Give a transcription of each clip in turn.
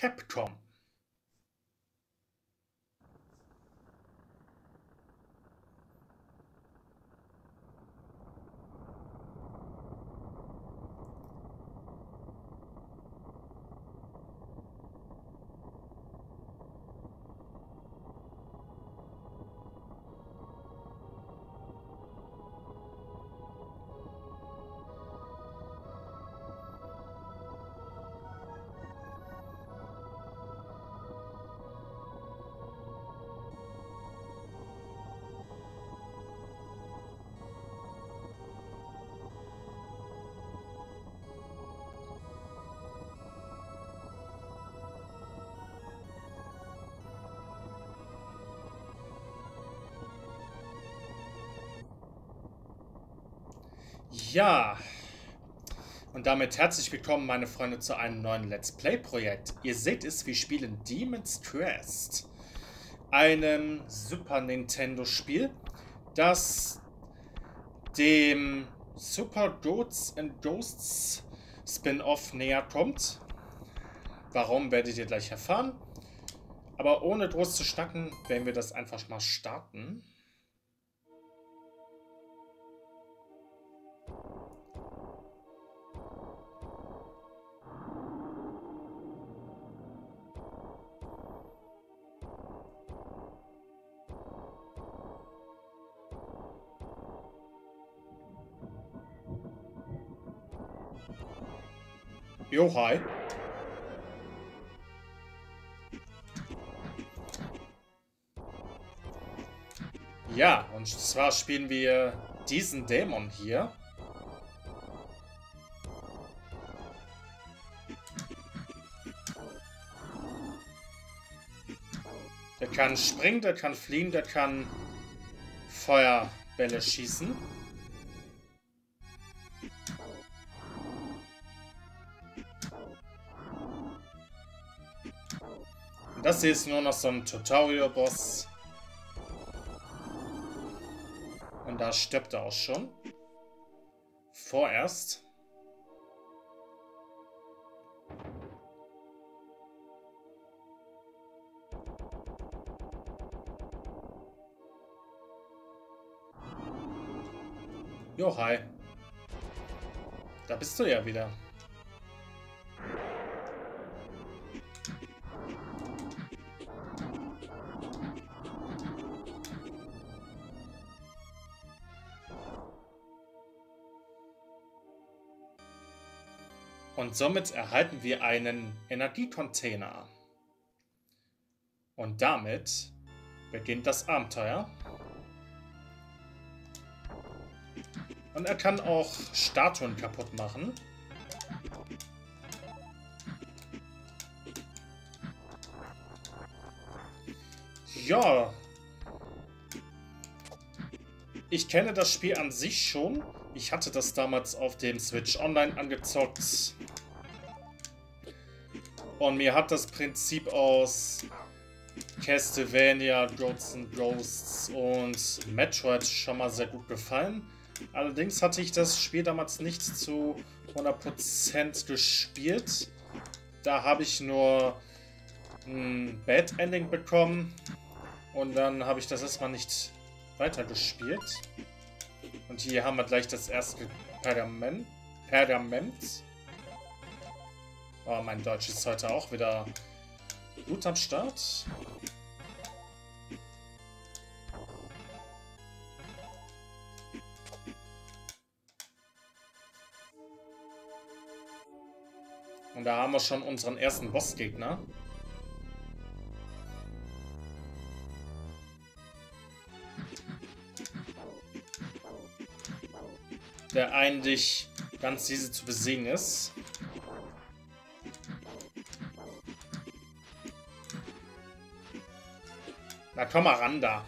Capcom. Ja, und damit herzlich willkommen, meine Freunde, zu einem neuen Let's Play-Projekt. Ihr seht es, wir spielen Demon's Crest, einem Super Nintendo-Spiel, das dem Super Goats and Ghosts Spin-Off näher kommt. Warum, werdet ihr gleich erfahren. Aber ohne groß zu schnacken, werden wir das einfach mal starten. Jo, hi. Ja, und zwar spielen wir diesen Dämon hier. Der kann springen, der kann fliehen, der kann Feuerbälle schießen. Das hier ist nur noch so ein Tutorial-Boss. Und da stirbt er auch schon. Vorerst. Jo, hi. Da bist du ja wieder. Und somit erhalten wir einen Energiecontainer. Und damit beginnt das Abenteuer. Und er kann auch Statuen kaputt machen. Ja. Ich kenne das Spiel an sich schon. Ich hatte das damals auf dem Switch Online angezockt. Und mir hat das Prinzip aus Castlevania, Ghosts and Ghosts und Metroid schon mal sehr gut gefallen. Allerdings hatte ich das Spiel damals nicht zu 100% gespielt. Da habe ich nur ein Bad Ending bekommen und dann habe ich das erstmal nicht weitergespielt. Und hier haben wir gleich das erste Pergament. Pergament. Oh, mein Deutsch ist heute auch wieder gut am Start. Und da haben wir schon unseren ersten Bossgegner. Der eigentlich ganz easy zu besiegen ist. Na komm mal ran da.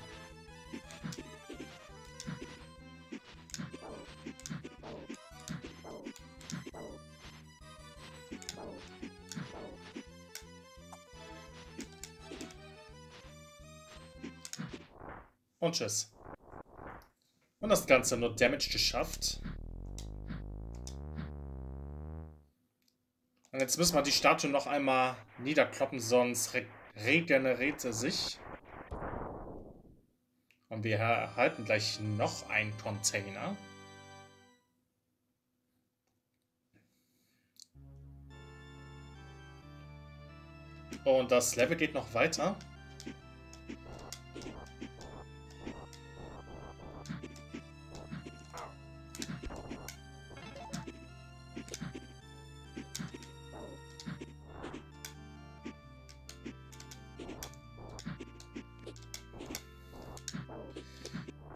Und tschüss. Und das Ganze nur Damage geschafft. Und jetzt müssen wir die Statue noch einmal niederkloppen, sonst re regeneriert sie sich. Und wir erhalten gleich noch einen Container. Und das Level geht noch weiter.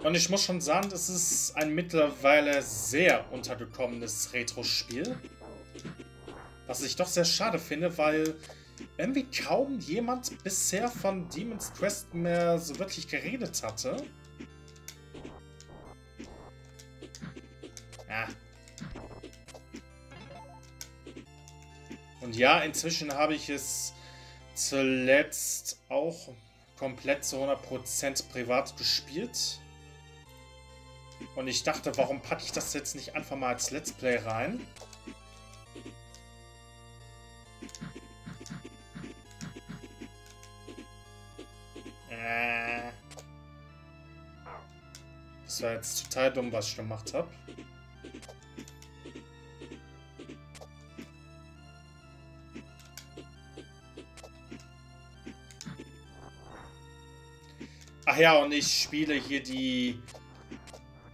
Und ich muss schon sagen, das ist ein mittlerweile sehr untergekommenes Retro-Spiel. Was ich doch sehr schade finde, weil irgendwie kaum jemand bisher von Demon's Quest mehr so wirklich geredet hatte. Ja. Und ja, inzwischen habe ich es zuletzt auch komplett zu 100% privat gespielt. Und ich dachte, warum packe ich das jetzt nicht einfach mal als Let's Play rein? Äh. Das war jetzt total dumm, was ich gemacht habe. Ach ja, und ich spiele hier die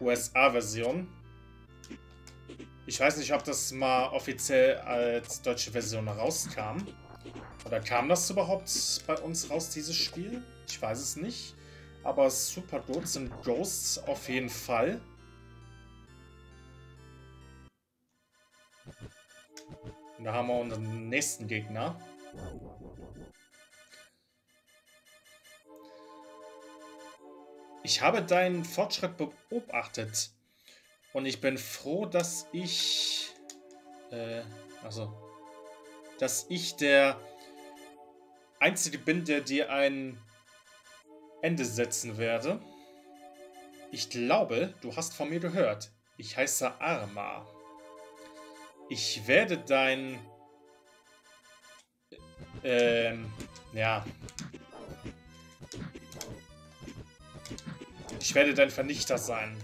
USA-Version. Ich weiß nicht, ob das mal offiziell als deutsche Version rauskam. Oder kam das überhaupt bei uns raus, dieses Spiel? Ich weiß es nicht. Aber Super Goats und Ghosts auf jeden Fall. Und da haben wir unseren nächsten Gegner. Ich habe deinen Fortschritt beobachtet. Und ich bin froh, dass ich... Äh, also... Dass ich der Einzige bin, der dir ein Ende setzen werde. Ich glaube, du hast von mir gehört. Ich heiße Arma. Ich werde dein... Ähm... Ja, Ich werde dein Vernichter sein.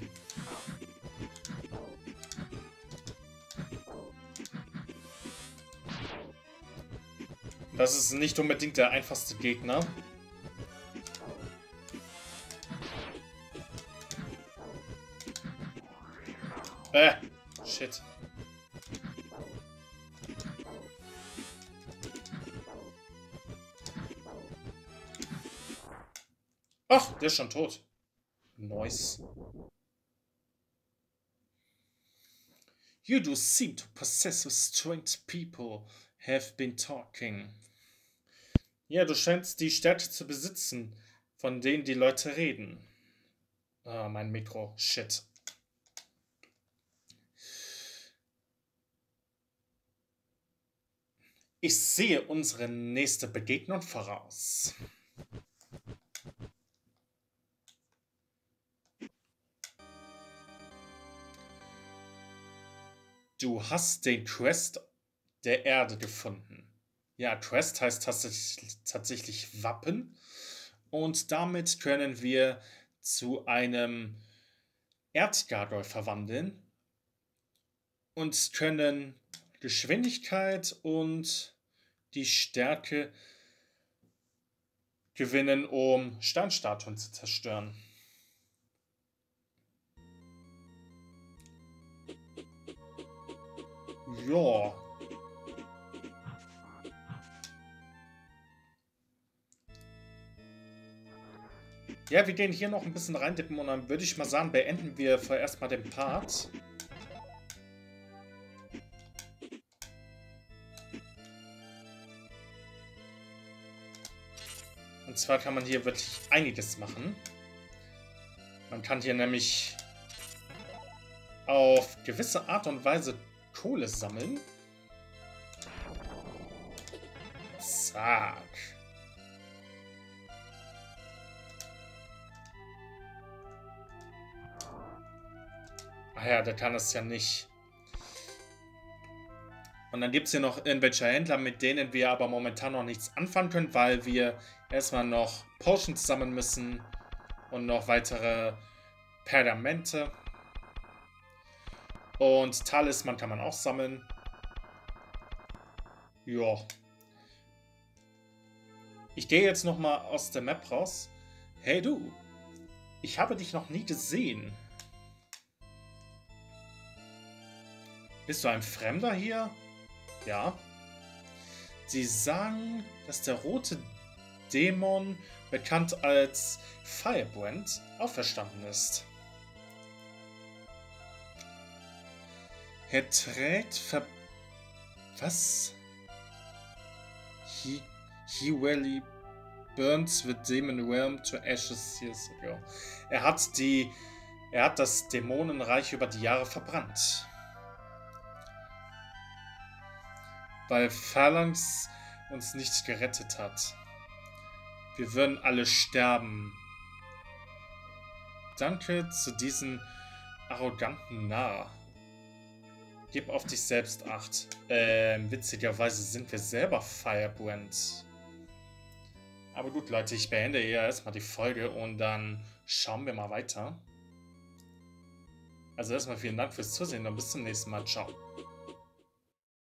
Das ist nicht unbedingt der einfachste Gegner. Äh, shit. Ach, der ist schon tot. Noise. You do seem to possess a strength people have been talking. Ja, du scheinst die Stärke zu besitzen, von denen die Leute reden. Ah, mein Mikro. Shit. Ich sehe unsere nächste Begegnung voraus. Du hast den Quest der Erde gefunden. Ja, Quest heißt tatsächlich, tatsächlich Wappen. Und damit können wir zu einem Erdgargoll verwandeln und können Geschwindigkeit und die Stärke gewinnen, um Steinstatuen zu zerstören. Ja. Ja, wir gehen hier noch ein bisschen reindippen und dann würde ich mal sagen, beenden wir vorerst mal den Part. Und zwar kann man hier wirklich einiges machen. Man kann hier nämlich auf gewisse Art und Weise Kohle sammeln. Zack. Ach ja, der kann es ja nicht. Und dann gibt es hier noch irgendwelche Händler, mit denen wir aber momentan noch nichts anfangen können, weil wir erstmal noch Potions sammeln müssen und noch weitere Pergamente. Und Talisman kann man auch sammeln. Ja. Ich gehe jetzt nochmal aus der Map raus. Hey du, ich habe dich noch nie gesehen. Bist du ein Fremder hier? Ja. Sie sagen, dass der rote Dämon, bekannt als Firebrand, auferstanden ist. Er trägt Ver... Was? He, he really burns the demon realm to ashes years ago. Er hat die... Er hat das Dämonenreich über die Jahre verbrannt. Weil Phalanx uns nicht gerettet hat. Wir würden alle sterben. Danke zu diesem arroganten Narr. Gib auf dich selbst acht. Ähm, witzigerweise sind wir selber Firebrand. Aber gut, Leute, ich beende hier erstmal die Folge und dann schauen wir mal weiter. Also erstmal vielen Dank fürs Zusehen und bis zum nächsten Mal. Ciao.